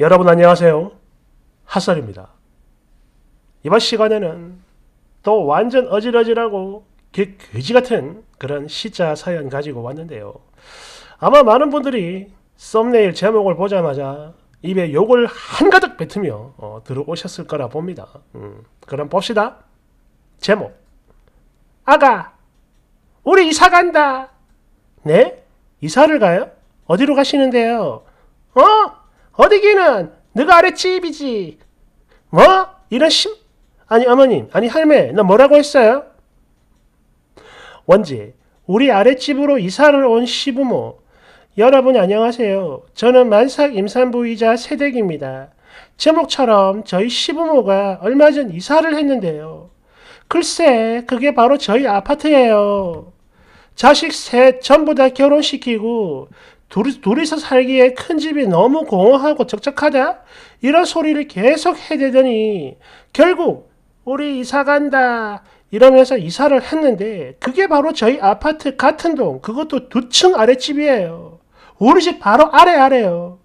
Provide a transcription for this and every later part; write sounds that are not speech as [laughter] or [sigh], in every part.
여러분 안녕하세요. 핫설입니다. 이번 시간에는 또 완전 어질어질하고 개, 그지 같은 그런 시자 사연 가지고 왔는데요. 아마 많은 분들이 썸네일 제목을 보자마자 입에 욕을 한가득 뱉으며 어, 들어오셨을 거라 봅니다. 음, 그럼 봅시다. 제목. 아가, 우리 이사 간다. 네? 이사를 가요? 어디로 가시는데요? 어? 어디기는 너가 아랫집이지. 뭐? 이런 심... 아니 어머님, 아니 할매, 너 뭐라고 했어요? 원지, 우리 아랫집으로 이사를 온 시부모. 여러분 안녕하세요. 저는 만삭 임산부이자 새댁입니다. 제목처럼 저희 시부모가 얼마 전 이사를 했는데요. 글쎄, 그게 바로 저희 아파트예요. 자식 셋 전부 다 결혼시키고 둘, 둘이서 살기에 큰 집이 너무 공허하고 적적하다? 이런 소리를 계속 해대더니 결국 우리 이사 간다 이러면서 이사를 했는데 그게 바로 저희 아파트 같은 동 그것도 두 층 아랫집이에요. 우리 집 바로 아래 아래요.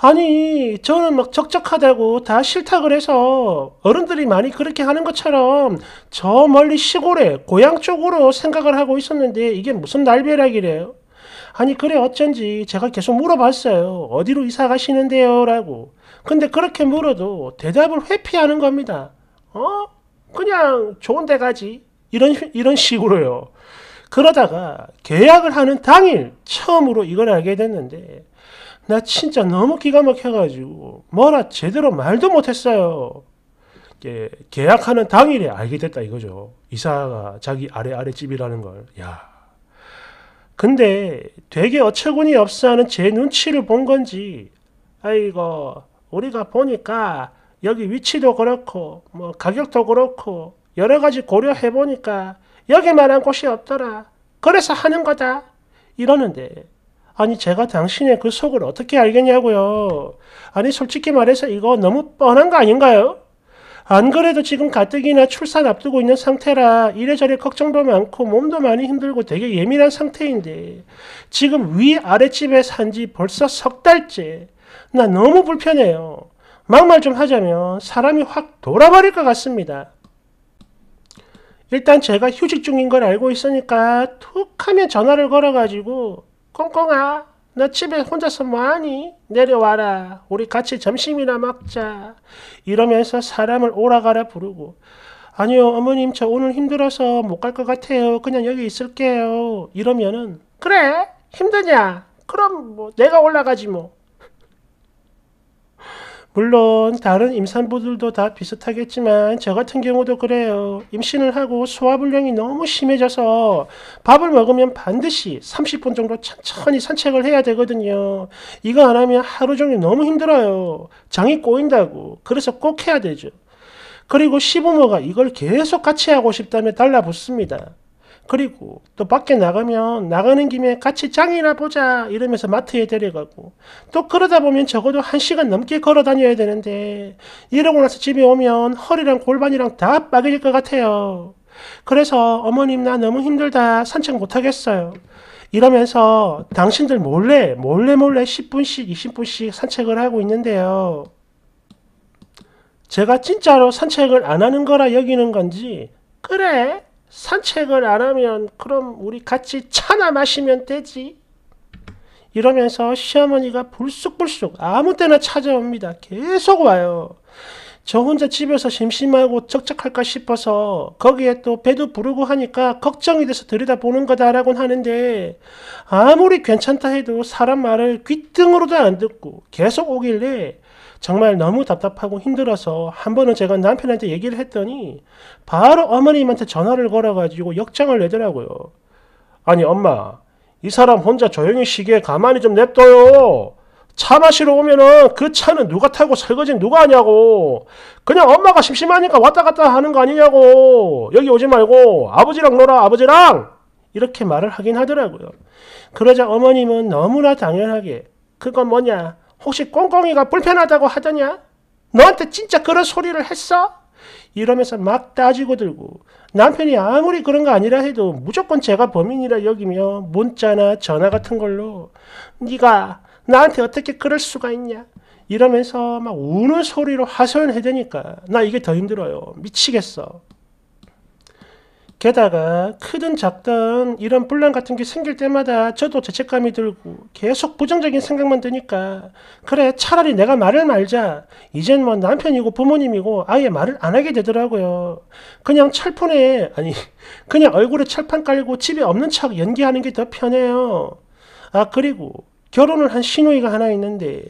아니 저는 막 적적하다고 다 싫다 그래서 어른들이 많이 그렇게 하는 것처럼 저 멀리 시골에 고향 쪽으로 생각을 하고 있었는데 이게 무슨 날벼락이래요. 아니 그래 어쩐지 제가 계속 물어봤어요. 어디로 이사 가시는데요? 라고. 근데 그렇게 물어도 대답을 회피하는 겁니다. 어? 그냥 좋은 데 가지. 이런 이런 식으로요. 그러다가 계약을 하는 당일 처음으로 이걸 알게 됐는데 나 진짜 너무 기가 막혀가지고 뭐라 제대로 말도 못했어요. 예, 계약하는 당일에 알게 됐다 이거죠. 이사가 자기 아래 아래 집이라는 걸. 야. 근데 되게 어처구니 없어 하는 제 눈치를 본 건지 아이고 우리가 보니까 여기 위치도 그렇고 뭐 가격도 그렇고 여러 가지 고려해 보니까 여기만한 곳이 없더라. 그래서 하는 거다. 이러는데 아니 제가 당신의 그 속을 어떻게 알겠냐고요. 아니 솔직히 말해서 이거 너무 뻔한 거 아닌가요? 안 그래도 지금 가뜩이나 출산 앞두고 있는 상태라 이래저래 걱정도 많고 몸도 많이 힘들고 되게 예민한 상태인데 지금 위 아랫집에 산 지 벌써 석 달째 나 너무 불편해요. 막말 좀 하자면 사람이 확 돌아버릴 것 같습니다. 일단 제가 휴직 중인 걸 알고 있으니까 툭 하면 전화를 걸어가지고 꽁꽁아 너 집에 혼자서 뭐하니? 내려와라. 우리 같이 점심이나 먹자. 이러면서 사람을 오라가라 부르고 아니요 어머님 저 오늘 힘들어서 못 갈 것 같아요. 그냥 여기 있을게요. 이러면은 그래? 힘드냐? 그럼 뭐 내가 올라가지 뭐 물론 다른 임산부들도 다 비슷하겠지만 저 같은 경우도 그래요. 임신을 하고 소화불량이 너무 심해져서 밥을 먹으면 반드시 30분 정도 천천히 산책을 해야 되거든요. 이거 안 하면 하루 종일 너무 힘들어요. 장이 꼬인다고. 그래서 꼭 해야 되죠. 그리고 시부모가 이걸 계속 같이 하고 싶다면 달라붙습니다. 그리고 또 밖에 나가면 나가는 김에 같이 장이나 보자 이러면서 마트에 데려가고 또 그러다 보면 적어도 한 시간 넘게 걸어 다녀야 되는데 이러고 나서 집에 오면 허리랑 골반이랑 다 빠개질 것 같아요. 그래서 어머님 나 너무 힘들다 산책 못 하겠어요. 이러면서 당신들 몰래 몰래 몰래 10분씩 20분씩 산책을 하고 있는데요. 제가 진짜로 산책을 안 하는 거라 여기는 건지 그래 산책을 안 하면 그럼 우리 같이 차나 마시면 되지. 이러면서 시어머니가 불쑥불쑥 아무 때나 찾아옵니다. 계속 와요. 저 혼자 집에서 심심하고 적적할까 싶어서 거기에 또 배도 부르고 하니까 걱정이 돼서 들여다보는 거다라곤 하는데 아무리 괜찮다 해도 사람 말을 귓등으로도 안 듣고 계속 오길래 정말 너무 답답하고 힘들어서 한 번은 제가 남편한테 얘기를 했더니 바로 어머님한테 전화를 걸어가지고 역장을 내더라고요. 아니 엄마 이 사람 혼자 조용히 쉬게 가만히 좀 냅둬요. 차 마시러 오면은 그 차는 누가 타고 설거지는 누가 하냐고. 그냥 엄마가 심심하니까 왔다 갔다 하는 거 아니냐고. 여기 오지 말고 아버지랑 놀아 아버지랑. 이렇게 말을 하긴 하더라고요. 그러자 어머님은 너무나 당연하게 그건 뭐냐 혹시 꽁꽁이가 불편하다고 하더냐? 너한테 진짜 그런 소리를 했어? 이러면서 막 따지고 들고 남편이 아무리 그런 거 아니라 해도 무조건 제가 범인이라 여기며 문자나 전화 같은 걸로 네가 나한테 어떻게 그럴 수가 있냐? 이러면서 막 우는 소리로 하소연해대니까 나 이게 더 힘들어요. 미치겠어. 게다가 크든 작든 이런 분란 같은 게 생길 때마다 저도 죄책감이 들고 계속 부정적인 생각만 드니까 그래 차라리 내가 말을 말자. 이젠 뭐 남편이고 부모님이고 아예 말을 안 하게 되더라고요. 그냥 철판에 아니 그냥 얼굴에 철판 깔고 집에 없는 척 연기하는 게 더 편해요. 아 그리고 결혼을 한 시누이가 하나 있는데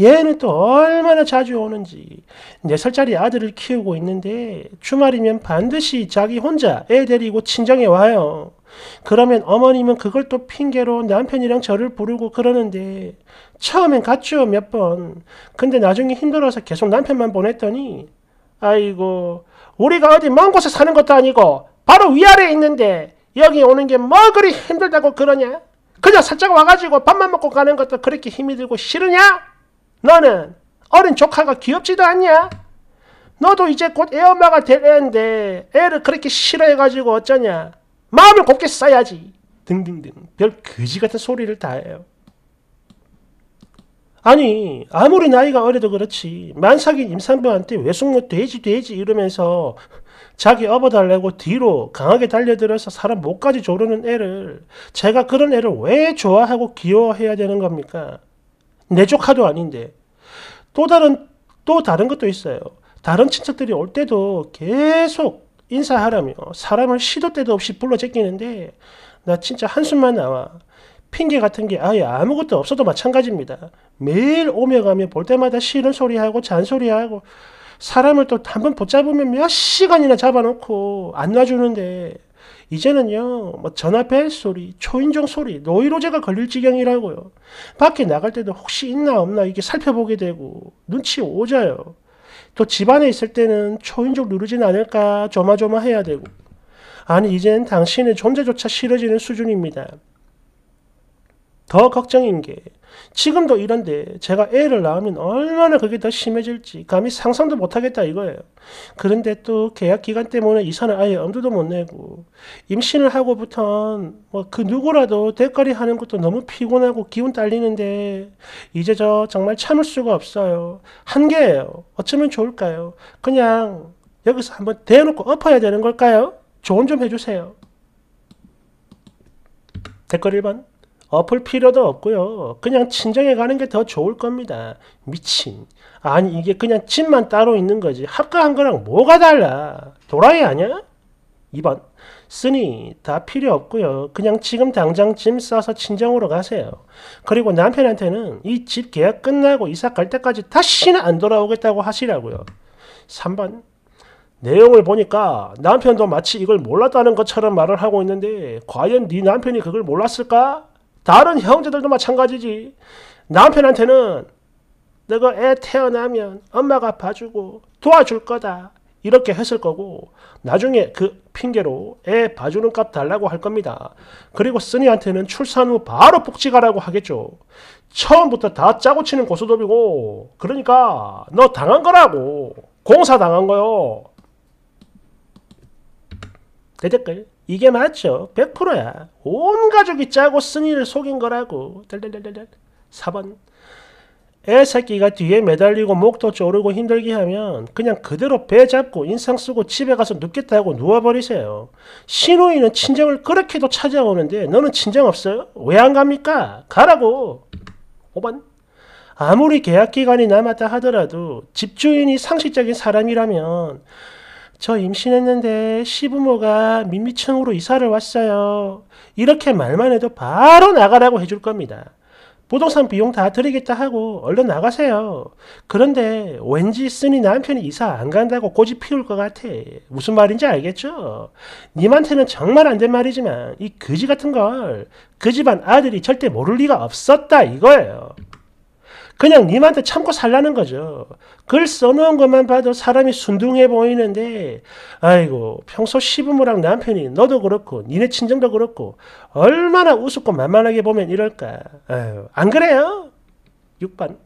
얘는 또 얼마나 자주 오는지 4살짜리 아들을 키우고 있는데 주말이면 반드시 자기 혼자 애 데리고 친정에 와요. 그러면 어머님은 그걸 또 핑계로 남편이랑 저를 부르고 그러는데 처음엔 갔죠 몇 번. 근데 나중에 힘들어서 계속 남편만 보냈더니 아이고 우리가 어디 먼 곳에 사는 것도 아니고 바로 위아래에 있는데 여기 오는 게 뭐 그리 힘들다고 그러냐? 그냥 살짝 와가지고 밥만 먹고 가는 것도 그렇게 힘이 들고 싫으냐? 너는 어린 조카가 귀엽지도 않냐? 너도 이제 곧 애엄마가 될 애인데 애를 그렇게 싫어해가지고 어쩌냐? 마음을 곱게 써야지. 등등등 별 거지 같은 소리를 다 해요. 아니 아무리 나이가 어려도 그렇지 만삭인 임산부한테 외숙모 돼지 돼지 이러면서 자기 업어달라고 뒤로 강하게 달려들어서 사람 목까지 조르는 애를 제가 그런 애를 왜 좋아하고 귀여워해야 되는 겁니까? 내 조카도 아닌데 또 다른 또 다른 것도 있어요. 다른 친척들이 올 때도 계속 인사하라며 사람을 시도 때도 없이 불러 제끼는데 나 진짜 한숨만 나와. 핑계 같은 게 아예 아무것도 없어도 마찬가지입니다. 매일 오며 가며 볼 때마다 싫은 소리하고 잔소리하고 사람을 또 한 번 붙잡으면 몇 시간이나 잡아놓고 안 놔주는데 이제는요 뭐 전화 벨 소리, 초인종 소리, 노이로제가 걸릴 지경이라고요. 밖에 나갈 때도 혹시 있나 없나 이게 살펴보게 되고 눈치 오져요. 또 집안에 있을 때는 초인종 누르진 않을까 조마조마해야 되고 아니 이젠 당신의 존재조차 싫어지는 수준입니다. 더 걱정인 게 지금도 이런데 제가 애를 낳으면 얼마나 그게 더 심해질지 감히 상상도 못하겠다 이거예요. 그런데 또 계약 기간 때문에 이사는 아예 엄두도 못 내고 임신을 하고부턴 뭐 그 누구라도 대가리 하는 것도 너무 피곤하고 기운 딸리는데 이제 저 정말 참을 수가 없어요. 한계예요. 어쩌면 좋을까요? 그냥 여기서 한번 대놓고 엎어야 되는 걸까요? 조언 좀 해주세요. 댓글 1번 엎을 필요도 없고요. 그냥 친정에 가는 게 더 좋을 겁니다. 미친. 아니 이게 그냥 집만 따로 있는 거지. 합가한 거랑 뭐가 달라. 도라이 아니야? 2번. 쓰니 다 필요 없고요. 그냥 지금 당장 짐 싸서 친정으로 가세요. 그리고 남편한테는 이 집 계약 끝나고 이사 갈 때까지 다시는 안 돌아오겠다고 하시라고요. 3번. 내용을 보니까 남편도 마치 이걸 몰랐다는 것처럼 말을 하고 있는데 과연 네 남편이 그걸 몰랐을까? 다른 형제들도 마찬가지지. 남편한테는 너가 애 태어나면 엄마가 봐주고 도와줄 거다. 이렇게 했을 거고 나중에 그 핑계로 애 봐주는 값 달라고 할 겁니다. 그리고 쓰니한테는 출산 후 바로 복직하라고 하겠죠. 처음부터 다 짜고 치는 고소톱이고 그러니까 너 당한 거라고 공사 당한 거요. 내 댓글 이게 맞죠. 100%야. 온 가족이 짜고 쓴이를 속인 거라고. 4번. 애 새끼가 뒤에 매달리고 목도 조르고 힘들게 하면 그냥 그대로 배 잡고 인상 쓰고 집에 가서 눕겠다고 누워버리세요. 신우이는 친정을 그렇게도 찾아오는데 너는 친정 없어요? 왜 안 갑니까? 가라고. 5번. 아무리 계약 기간이 남았다 하더라도 집주인이 상식적인 사람이라면 저 임신했는데 시부모가 민미층으로 이사를 왔어요. 이렇게 말만 해도 바로 나가라고 해줄 겁니다. 부동산 비용 다 드리겠다 하고 얼른 나가세요. 그런데 왠지 쓰니 남편이 이사 안 간다고 고집 피울 것 같아. 무슨 말인지 알겠죠? 님한테는 정말 안 된 말이지만 이 거지 같은 걸 그 집안 아들이 절대 모를 리가 없었다 이거예요. 그냥 님한테 참고 살라는 거죠. 글 써놓은 것만 봐도 사람이 순둥해 보이는데 아이고 평소 시부모랑 남편이 너도 그렇고 니네 친정도 그렇고 얼마나 우습고 만만하게 보면 이럴까. 아유, 안 그래요? 6번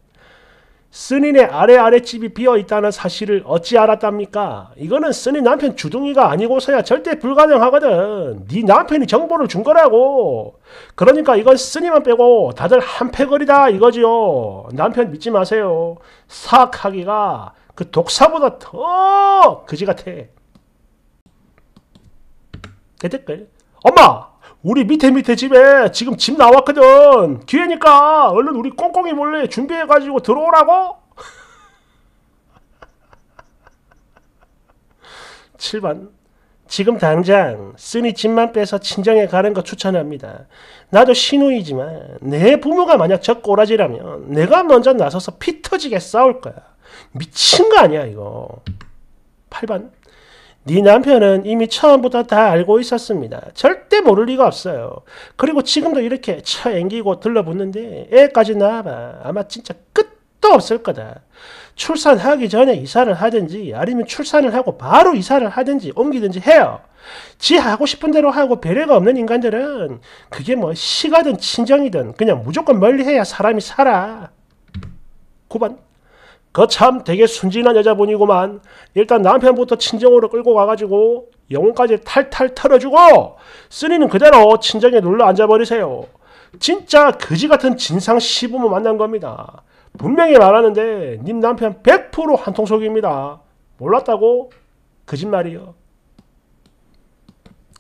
쓴인의 아래 아랫집이 비어 있다는 사실을 어찌 알았답니까? 이거는 쓴인 남편 주둥이가 아니고서야 절대 불가능하거든. 네 남편이 정보를 준 거라고. 그러니까 이건 쓴이만 빼고 다들 한패거리다 이거지요. 남편 믿지 마세요. 사악하기가 그 독사보다 더 그지 같아. 대댓글. 엄마! 우리 밑에 밑에 집에 지금 집 나왔거든. 기회니까 얼른 우리 꽁꽁이 몰래 준비해가지고 들어오라고. [laughs] 7번. 지금 당장 쓴이 집만 빼서 친정에 가는 거 추천합니다. 나도 신우이지만 내 부모가 만약 저 꼬라지라면 내가 먼저 나서서 피 터지게 싸울 거야. 미친 거 아니야 이거. 8번. 네 남편은 이미 처음부터 다 알고 있었습니다. 절대 모를 리가 없어요. 그리고 지금도 이렇게 쳐앵기고 들러붙는데 애까지 낳아봐. 아마 진짜 끝도 없을 거다. 출산하기 전에 이사를 하든지 아니면 출산을 하고 바로 이사를 하든지 옮기든지 해요. 지 하고 싶은 대로 하고 배려가 없는 인간들은 그게 뭐 시가든 친정이든 그냥 무조건 멀리 해야 사람이 살아. 9번 그 참 되게 순진한 여자분이구만. 일단 남편부터 친정으로 끌고 가가지고 영혼까지 탈탈 털어주고 쓰리는 그대로 친정에 눌러 앉아버리세요. 진짜 그지 같은 진상 시부모 만난 겁니다. 분명히 말하는데 님 남편 100% 한통속입니다. 몰랐다고? 거짓말이요.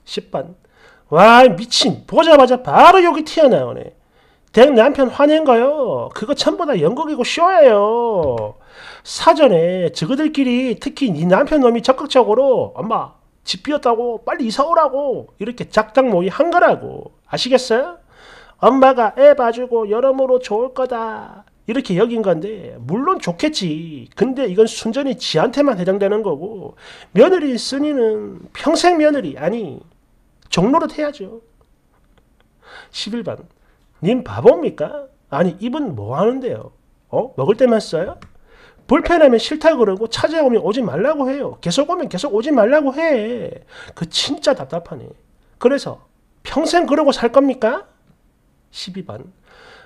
10번 와 미친 보자마자 바로 여기 튀어나오네. 댁 남편 화낸 거요. 그거 전부 다 연극이고 쇼예요. 사전에 저그들끼리 특히 네 남편 놈이 적극적으로 엄마 집 비었다고 빨리 이사 오라고 이렇게 작당 모의 한 거라고 아시겠어요? 엄마가 애 봐주고 여러모로 좋을 거다 이렇게 여긴 건데 물론 좋겠지 근데 이건 순전히 지한테만 해당되는 거고 며느리 쓴이는 평생 며느리 아니 종로릇 해야죠 11번 님 바보입니까? 아니 이분 뭐 하는데요? 어? 먹을 때만 써요? 불편하면 싫다 그러고 찾아오면 오지 말라고 해요. 계속 오면 계속 오지 말라고 해. 그 진짜 답답하네. 그래서 평생 그러고 살 겁니까? 12번.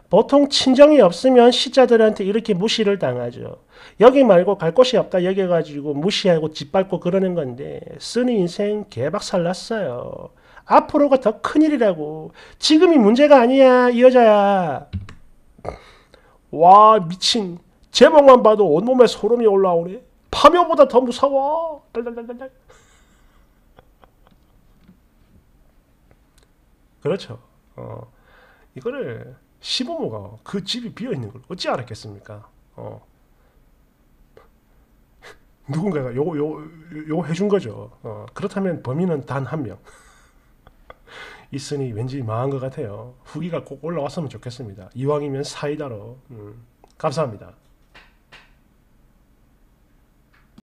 보통 친정이 없으면 시자들한테 이렇게 무시를 당하죠. 여기 말고 갈 곳이 없다 여겨가지고 무시하고 짓밟고 그러는 건데 쓰니 인생 개박살 났어요. 앞으로가 더 큰일이라고. 지금이 문제가 아니야 이 여자야. 와 미친. 제목만 봐도 온몸에 소름이 올라오네. 파묘보다 더 무서워. 달달달달. 그렇죠. 어, 이거를 시부모가 그 집이 비어 있는 걸 어찌 알았겠습니까? 어. 누군가가 요거 요, 요 해준 거죠. 어, 그렇다면 범인은 단 한 명. 있으니 왠지 망한 것 같아요. 후기가 꼭 올라왔으면 좋겠습니다. 이왕이면 사이다로. 음, 감사합니다.